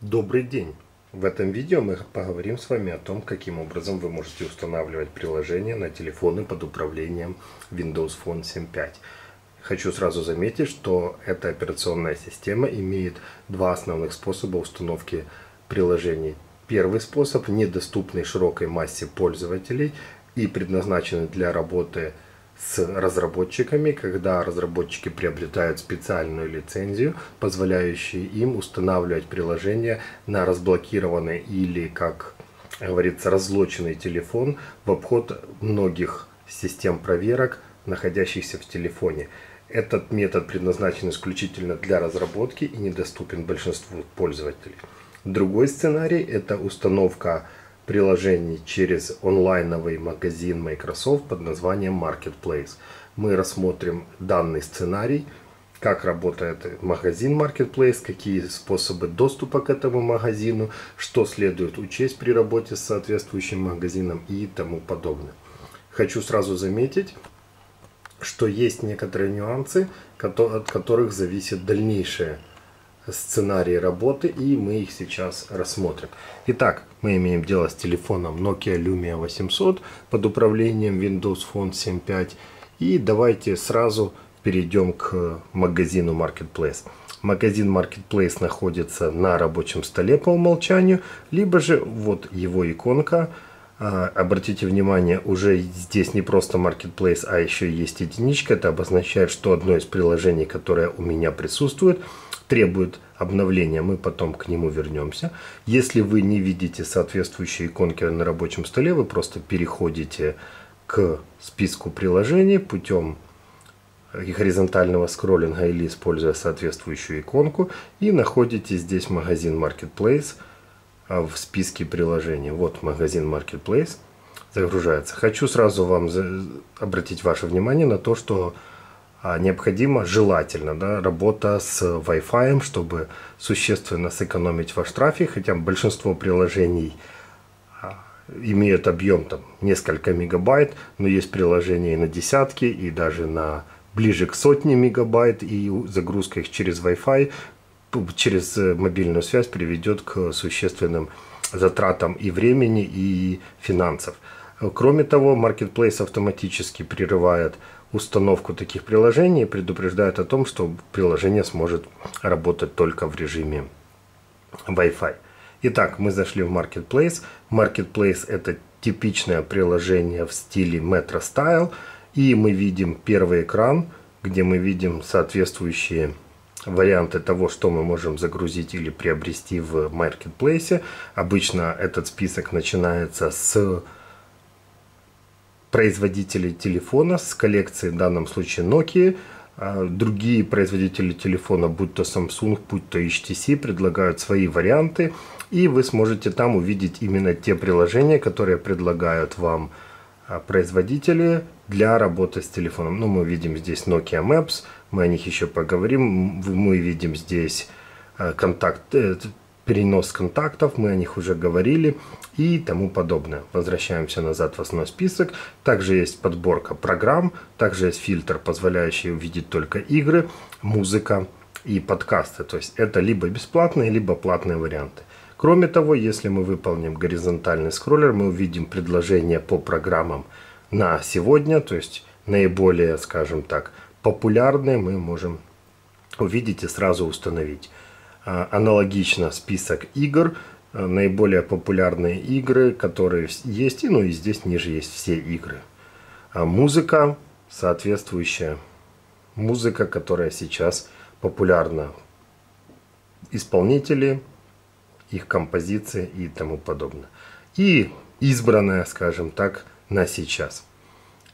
Добрый день! В этом видео мы поговорим с вами о том, каким образом вы можете устанавливать приложения на телефоны под управлением Windows Phone 7.5. Хочу сразу заметить, что эта операционная система имеет два основных способа установки приложений. Первый способ недоступный широкой массе пользователей и предназначенный для работы с с разработчиками, когда разработчики приобретают специальную лицензию, позволяющую им устанавливать приложение на разблокированный или, как говорится, разлоченный телефон в обход многих систем проверок, находящихся в телефоне. Этот метод предназначен исключительно для разработки и недоступен большинству пользователей. Другой сценарий – это установка приложений через онлайновый магазин Microsoft под названием Marketplace. Мы рассмотрим данный сценарий, как работает магазин Marketplace, какие способы доступа к этому магазину, что следует учесть при работе с соответствующим магазином и тому подобное. Хочу сразу заметить, что есть некоторые нюансы, от которых зависит дальнейшее сценарии работы и мы их сейчас рассмотрим. Итак, мы имеем дело с телефоном Nokia Lumia 800 под управлением Windows Phone 7.5 и давайте сразу перейдем к магазину Marketplace. Магазин Marketplace находится на рабочем столе по умолчанию, либо же вот его иконка. А, обратите внимание, уже здесь не просто Marketplace, а еще есть единичка. Это обозначает, что одно из приложений, которое у меня присутствует – требует обновления, мы потом к нему вернемся. Если вы не видите соответствующие иконки на рабочем столе, вы просто переходите к списку приложений путем горизонтального скроллинга или используя соответствующую иконку и находите здесь магазин Marketplace в списке приложений. Вот магазин Marketplace загружается. Хочу сразу вам обратить ваше внимание на то, что а необходимо, желательно, да, работа с Wi-Fi, чтобы существенно сэкономить ваш трафик, хотя большинство приложений а, имеют объем там несколько мегабайт, но есть приложения и на десятки, и даже на ближе к сотне мегабайт, и загрузка их через Wi-Fi, через э, мобильную связь приведет к существенным затратам и времени, и финансов. Кроме того, Marketplace автоматически прерывает установку таких приложений предупреждает о том, что приложение сможет работать только в режиме Wi-Fi. Итак, мы зашли в Marketplace. Marketplace это типичное приложение в стиле Metro Style. И мы видим первый экран, где мы видим соответствующие варианты того, что мы можем загрузить или приобрести в Marketplace. Обычно этот список начинается с производителей телефона с коллекцией, в данном случае Nokia. А другие производители телефона, будь то Samsung, будь то HTC, предлагают свои варианты. И вы сможете там увидеть именно те приложения, которые предлагают вам производители для работы с телефоном. Ну, мы видим здесь Nokia Maps, мы о них еще поговорим. Мы видим здесь а, контакт, э, перенос контактов, мы о них уже говорили и тому подобное. Возвращаемся назад в основной список. Также есть подборка программ, также есть фильтр, позволяющий увидеть только игры, музыка и подкасты. То есть это либо бесплатные, либо платные варианты. Кроме того, если мы выполним горизонтальный скроллер, мы увидим предложения по программам на сегодня, то есть наиболее, скажем так, популярные мы можем увидеть и сразу установить. А, аналогично список игр, а, наиболее популярные игры, которые есть, и ну и здесь ниже есть все игры. А музыка, соответствующая музыка, которая сейчас популярна. Исполнители, их композиции и тому подобное. И избранная, скажем так, на сейчас.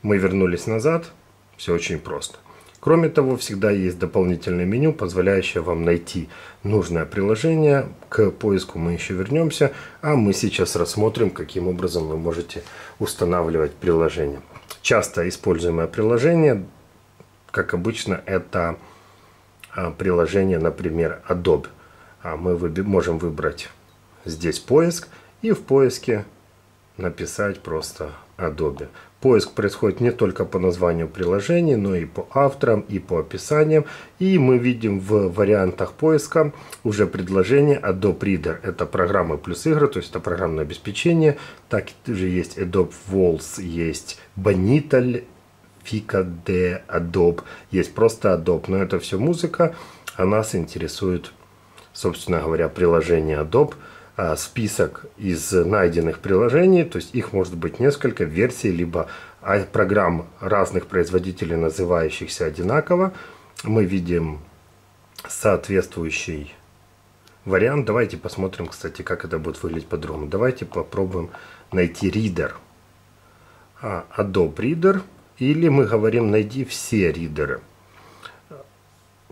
Мы вернулись назад, все очень просто. Кроме того, всегда есть дополнительное меню, позволяющее вам найти нужное приложение. К поиску мы еще вернемся, а мы сейчас рассмотрим, каким образом вы можете устанавливать приложение. Часто используемое приложение, как обычно, это а, приложение, например, Adobe. А мы можем выбрать здесь поиск и в поиске написать просто Adobe. Поиск происходит не только по названию приложений, но и по авторам, и по описаниям. И мы видим в вариантах поиска уже предложение Adobe Reader. Это программы плюс игры, то есть это программное обеспечение. Также есть Adobe Walls, есть Bonital, Fika de Adobe, есть просто Adobe. Но это все музыка, а нас интересует, собственно говоря, приложение Adobe – а, список из найденных приложений, то есть их может быть несколько версий, либо а, программ разных производителей, называющихся одинаково. Мы видим соответствующий вариант. Давайте посмотрим, кстати, как это будет выглядеть по-другому. Давайте попробуем найти Reader. А, Adobe Reader. Или мы говорим найди все ридеры.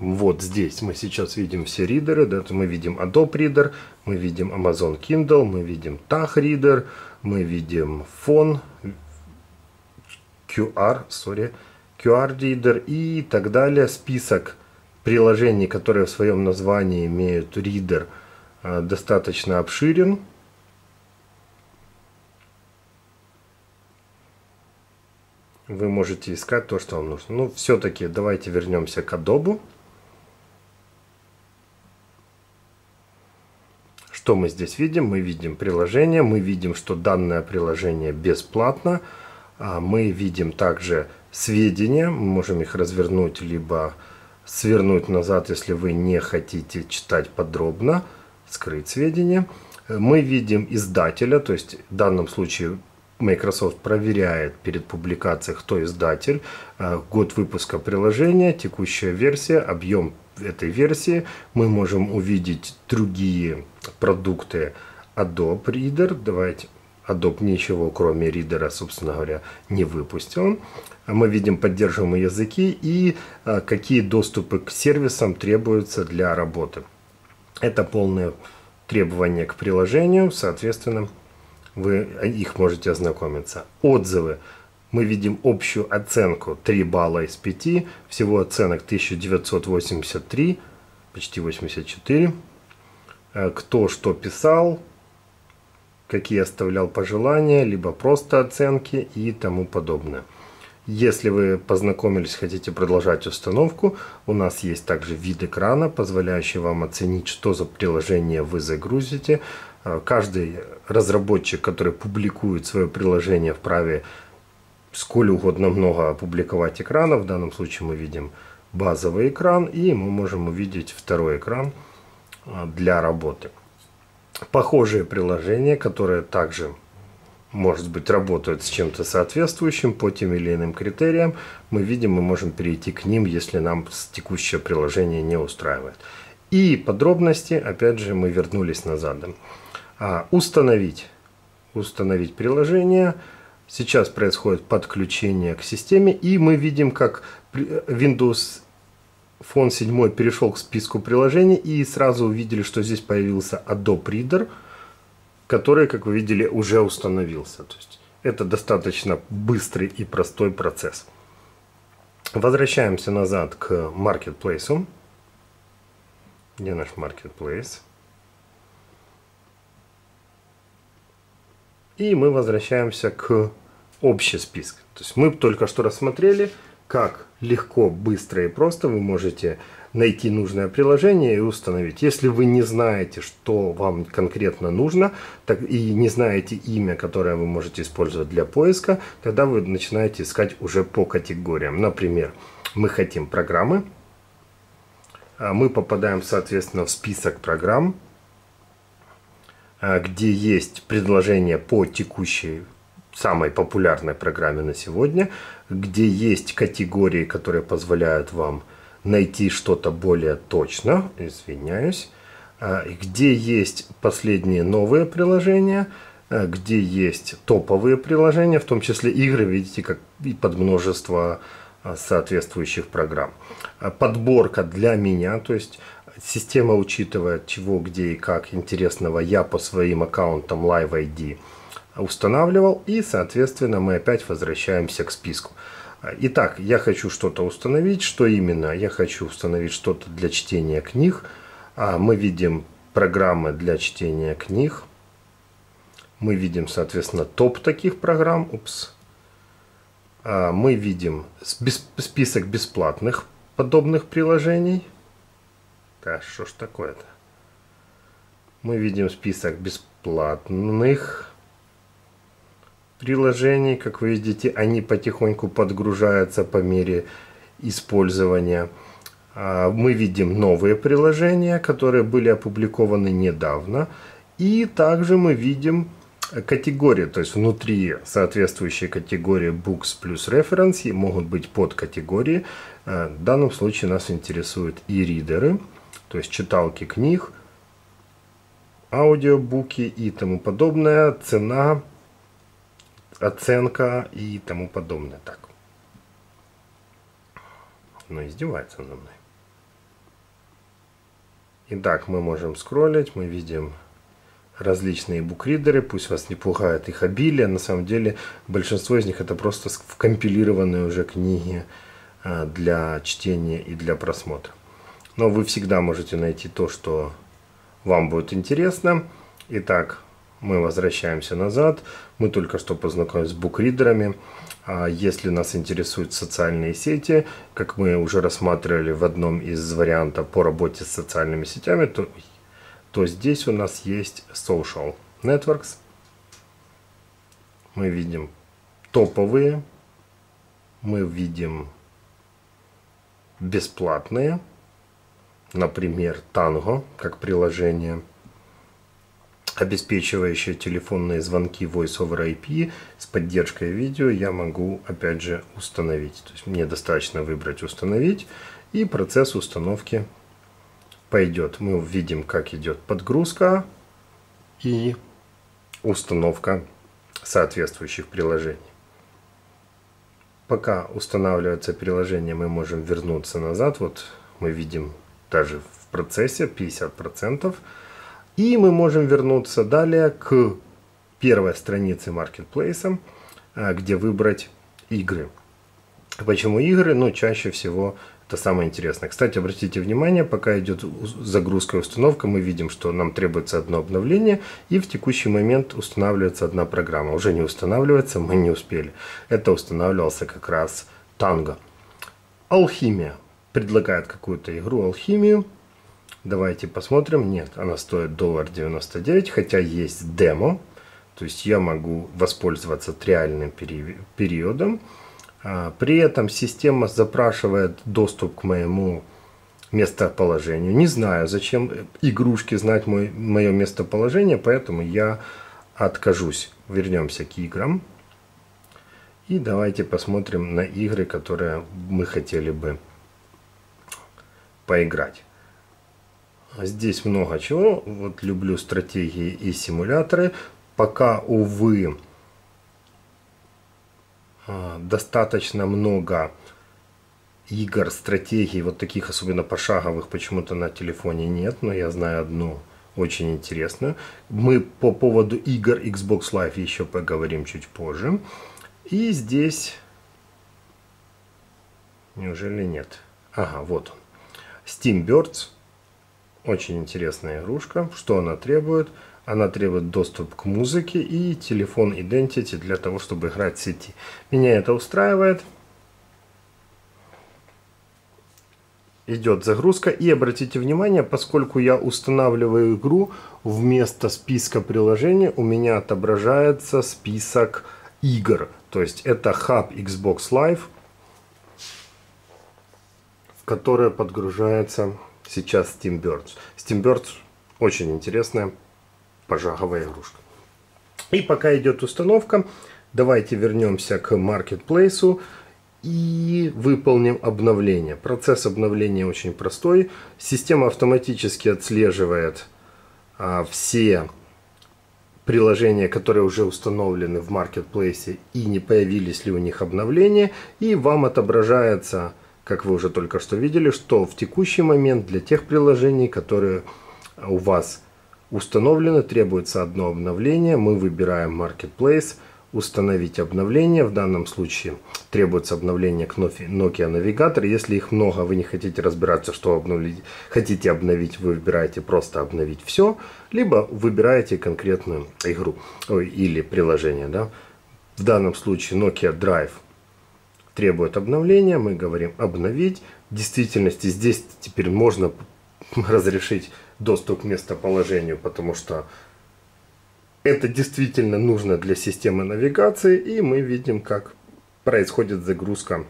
Вот здесь мы сейчас видим все ридеры. Да, мы видим Adobe Reader, мы видим Amazon Kindle, мы видим Tag Reader, мы видим фон, QR, sorry, QR Reader и так далее. Список приложений, которые в своем названии имеют Reader, а, достаточно обширен. Вы можете искать то, что вам нужно. Ну, все-таки давайте вернемся к Adobe. Что мы здесь видим? Мы видим приложение, мы видим, что данное приложение бесплатно. А мы видим также сведения, мы можем их развернуть, либо свернуть назад, если вы не хотите читать подробно, скрыть сведения. Мы видим издателя, то есть в данном случае Microsoft проверяет перед публикацией, кто издатель, а, год выпуска приложения, текущая версия, объем этой версии мы можем увидеть другие продукты Adobe Reader. Давайте Adobe ничего кроме Reader, собственно говоря, не выпустил. Мы видим поддерживаемые языки и а, какие доступы к сервисам требуются для работы. Это полное требования к приложению, соответственно, вы их можете ознакомиться. Отзывы мы видим общую оценку 3 балла из 5, всего оценок 1983, почти 84. Э, кто что писал, какие оставлял пожелания, либо просто оценки и тому подобное. Если вы познакомились, хотите продолжать установку, у нас есть также вид экрана, позволяющий вам оценить, что за приложение вы загрузите. Э, каждый разработчик, который публикует свое приложение, вправе сколь угодно много опубликовать экранов. В данном случае мы видим базовый экран и мы можем увидеть второй экран а, для работы. Похожие приложения, которые также может быть работают с чем-то соответствующим по тем или иным критериям, мы видим, мы можем перейти к ним, если нам текущее приложение не устраивает. И подробности, опять же, мы вернулись назад. А, установить, установить приложение – Сейчас происходит подключение к системе, и мы видим, как Windows Phone 7 перешел к списку приложений, и сразу увидели, что здесь появился Adobe Reader, который, как вы видели, уже установился. То есть это достаточно быстрый и простой процесс. Возвращаемся назад к Marketplace. Где наш Marketplace? И мы возвращаемся к общий список. То есть мы только что рассмотрели, как легко, быстро и просто вы можете найти нужное приложение и установить. Если вы не знаете, что вам конкретно нужно, так и не знаете имя, которое вы можете использовать для поиска, тогда вы начинаете искать уже по категориям. Например, мы хотим программы, мы попадаем, соответственно, в список программ, а, где есть предложение по текущей самой популярной программе на сегодня, где есть категории, которые позволяют вам найти что-то более точно, извиняюсь, а, где есть последние новые приложения, а, где есть топовые приложения, в том числе игры, видите, как и под множество а, соответствующих программ. Подборка для меня, то есть система учитывает чего, где и как интересного я по своим аккаунтам Live ID – устанавливал. И, соответственно, мы опять возвращаемся к списку. Итак, я хочу что-то установить. Что именно? Я хочу установить что-то для чтения книг. А Мы видим программы для чтения книг. Мы видим, соответственно, топ таких программ. Упс. А, мы видим список бесплатных подобных приложений. Да, что ж такое-то? Мы видим список бесплатных приложений. Как вы видите, они потихоньку подгружаются по мере использования. А, мы видим новые приложения, которые были опубликованы недавно. И также мы видим категории, то есть внутри соответствующей категории Books плюс Reference могут быть подкатегории. Э, в данном случае нас интересуют и ридеры, то есть читалки книг, аудиобуки и тому подобное, цена, оценка и тому подобное. Так. Но издевается надо мной. Итак, мы можем скроллить, мы видим различные букридеры, пусть вас не пугает их обилие, на самом деле большинство из них это просто компилированные уже книги а, для чтения и для просмотра. Но вы всегда можете найти то, что вам будет интересно. Итак, мы возвращаемся назад. Мы только что познакомились с букридерами. А если нас интересуют социальные сети, как мы уже рассматривали в одном из вариантов по работе с социальными сетями, то то здесь у нас есть Social Networks. Мы видим топовые, мы видим бесплатные, например, Tango как приложение, обеспечивающее телефонные звонки Voice over IP с поддержкой видео, я могу опять же установить. То есть мне достаточно выбрать установить и процесс установки пойдет. Мы увидим, как идет подгрузка и установка соответствующих приложений. Пока устанавливается приложение, мы можем вернуться назад. Вот мы видим даже в процессе 50%. И мы можем вернуться далее к первой странице маркетплейса, а, где выбрать игры. Почему игры? Ну, чаще всего это самое интересное. Кстати, обратите внимание, пока идет загрузка и установка, мы видим, что нам требуется одно обновление, и в текущий момент устанавливается одна программа. Уже не устанавливается, мы не успели. Это устанавливался как раз Танго. Алхимия. Предлагает какую-то игру Алхимию. Давайте посмотрим. Нет, она стоит доллар 99, хотя есть демо. То есть я могу воспользоваться триальным периодом. А, при этом система запрашивает доступ к моему местоположению. Не знаю, зачем игрушке знать мой, мое местоположение, поэтому я откажусь. Вернемся к играм. И давайте посмотрим на игры, которые мы хотели бы поиграть. Здесь много чего. Вот люблю стратегии и симуляторы. Пока, увы, достаточно много игр, стратегий, вот таких особенно пошаговых почему-то на телефоне нет, но я знаю одну очень интересную. Мы по поводу игр Xbox Live еще поговорим чуть позже. И здесь... Неужели нет? Ага, вот он. Steam Birds. Очень интересная игрушка. Что она требует? Она требует доступ к музыке и телефон Identity для того, чтобы играть в сети. Меня это устраивает. Идет загрузка. И обратите внимание, поскольку я устанавливаю игру, вместо списка приложений у меня отображается список игр. То есть это хаб Xbox Live, в который подгружается сейчас Steam Birds. Steam Birds очень интересная пожаговая игрушка. И пока идет установка, давайте вернемся к маркетплейсу и выполним обновление. Процесс обновления очень простой. Система автоматически отслеживает а, все приложения, которые уже установлены в маркетплейсе и не появились ли у них обновления. И вам отображается, как вы уже только что видели, что в текущий момент для тех приложений, которые у вас установлено, требуется одно обновление, мы выбираем Marketplace, установить обновление. В данном случае требуется обновление к Nokia Navigator. Если их много, вы не хотите разбираться, что обновить, хотите обновить, вы выбираете просто обновить все, либо выбираете конкретную игру или приложение. Да? В данном случае Nokia Drive требует обновления, мы говорим обновить. В действительности здесь теперь можно разрешить доступ к местоположению, потому что это действительно нужно для системы навигации, и мы видим, как происходит загрузка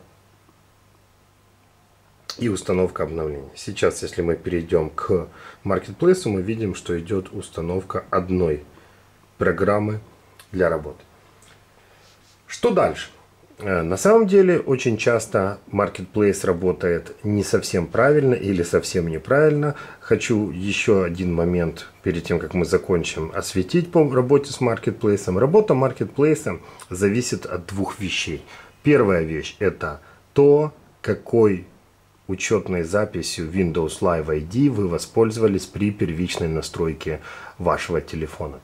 и установка обновлений. Сейчас, если мы перейдем к маркетплейсу, мы видим, что идет установка одной программы для работы. Что дальше? Э, на самом деле, очень часто Marketplace работает не совсем правильно или совсем неправильно. Хочу еще один момент, перед тем, как мы закончим, осветить по работе с Marketplace. Работа Marketplace зависит от двух вещей. Первая вещь – это то, какой учетной записью Windows Live ID вы воспользовались при первичной настройке вашего телефона.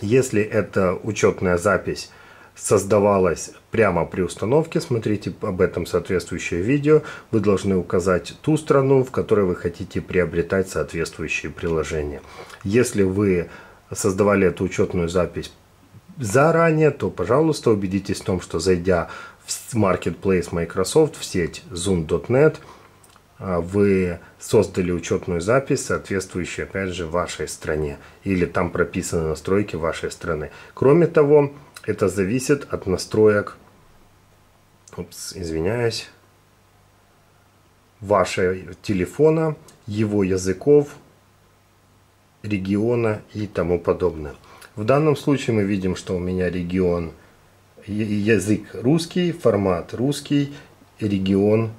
Если это учетная запись создавалась прямо при установке, смотрите об этом соответствующее видео, вы должны указать ту страну, в которой вы хотите приобретать соответствующие приложения. Если вы создавали эту учетную запись заранее, то, пожалуйста, убедитесь в том, что зайдя в Marketplace Microsoft, в сеть zoom.net, а, вы создали учетную запись, соответствующую, опять же, вашей стране. Или там прописаны настройки вашей страны. Кроме того, это зависит от настроек, упс, извиняюсь, вашего телефона, его языков, региона и тому подобное. В данном случае мы видим, что у меня регион, язык русский, формат русский, регион,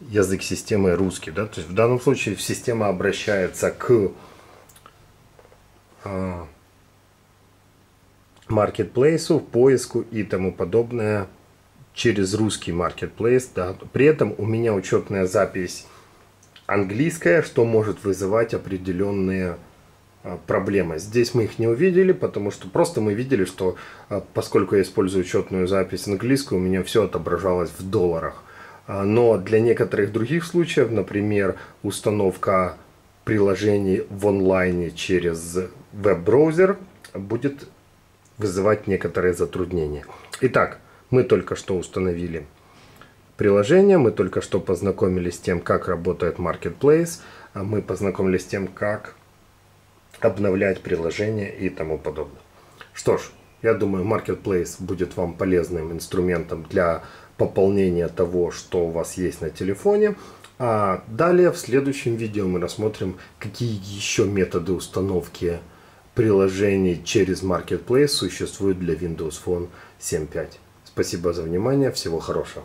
язык системы русский. Да? То есть в данном случае система обращается к а, маркетплейсу, поиску и тому подобное через русский маркетплейс. Да. При этом у меня учетная запись английская, что может вызывать определенные а, проблемы. Здесь мы их не увидели, потому что просто мы видели, что а, поскольку я использую учетную запись английскую, у меня все отображалось в долларах. А, но для некоторых других случаев, например, установка приложений в онлайне через веб-браузер будет вызывать некоторые затруднения. Итак, мы только что установили приложение, мы только что познакомились с тем, как работает Marketplace, а мы познакомились с тем, как обновлять приложение и тому подобное. Что ж, я думаю, Marketplace будет вам полезным инструментом для пополнения того, что у вас есть на телефоне. А далее в следующем видео мы рассмотрим, какие еще методы установки приложений через Marketplace существует для Windows Phone 7.5. Спасибо за внимание, всего хорошего.